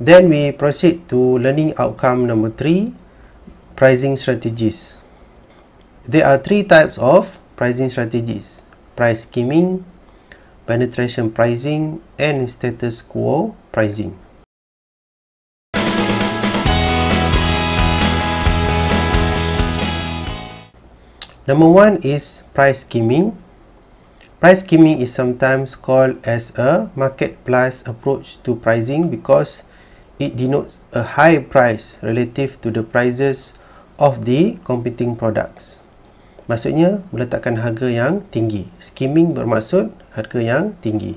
Then we proceed to learning outcome number three, pricing strategies. There are three types of pricing strategies. Price skimming, penetration pricing and status quo pricing. Number one is price skimming. Price skimming is sometimes called as a market plus approach to pricing because it denotes a high price relative to the prices of the competing products. Maksudnya meletakkan harga yang tinggi. Skimming bermaksud harga yang tinggi.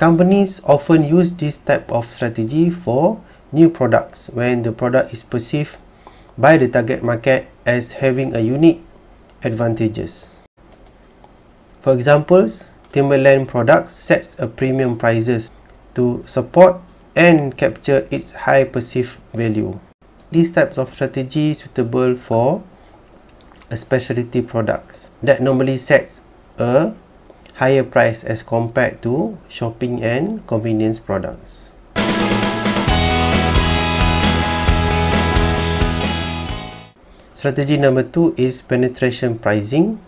Companies often use this type of strategy for new products when the product is perceived by the target market as having a unique advantages. For examples, Timberland products sets a premium prices to support and capture its high perceived value. These types of strategy suitable for a specialty products that normally sets a higher price as compared to shopping and convenience products. Strategy number two is penetration pricing.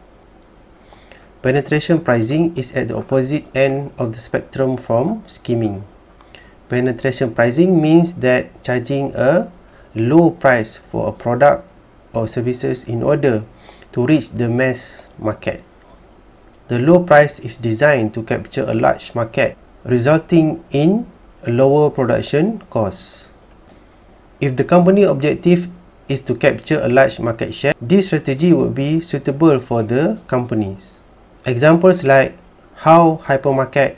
Penetration pricing is at the opposite end of the spectrum from skimming. Penetration pricing means that charging a low price for a product or services in order to reach the mass market. The low price is designed to capture a large market, resulting in a lower production cost. If the company objective is to capture a large market share, this strategy would be suitable for the companies. Examples like how hypermarket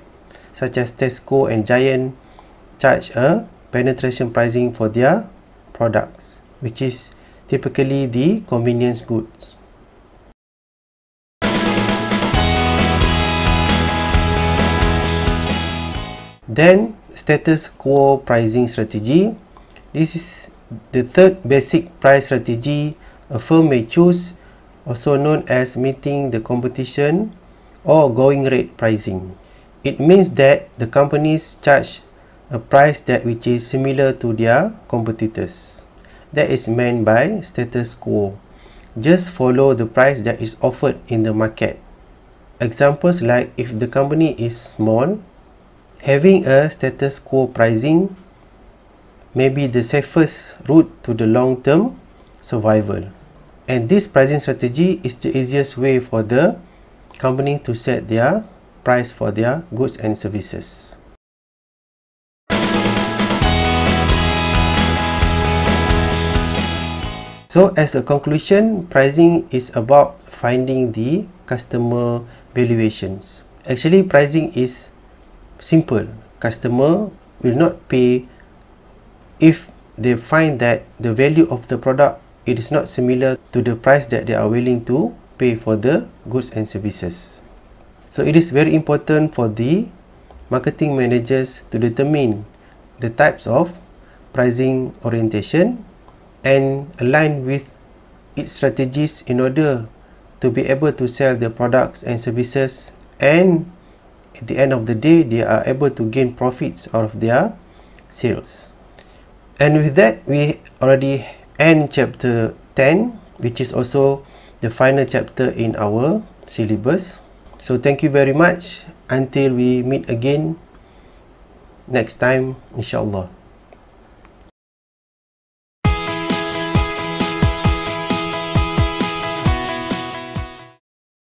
such as Tesco and Giant charge a penetration pricing for their products, which is typically the convenience goods. Then, status quo pricing strategy. This is the third basic price strategy a firm may choose, also known as meeting the competition or going rate pricing. It means that the companies charge a price that which is similar to their competitors. That is meant by status quo. Just follow the price that is offered in the market. Examples like if the company is small, having a status quo pricing may be the safest route to the long-term survival. And this pricing strategy is the easiest way for the company to set their price for their goods and services. So as a conclusion, pricing is about finding the customer valuations. Actually, pricing is simple. Customer will not pay if they find that the value of the product it is not similar to the price that they are willing to pay for the goods and services. So it is very important for the marketing managers to determine the types of pricing orientation and align with its strategies in order to be able to sell their products and services. And at the end of the day they are able to gain profits out of their sales. And with that we already end chapter 10 which is also the final chapter in our syllabus. So thank you very much. Until we meet again next time inshallah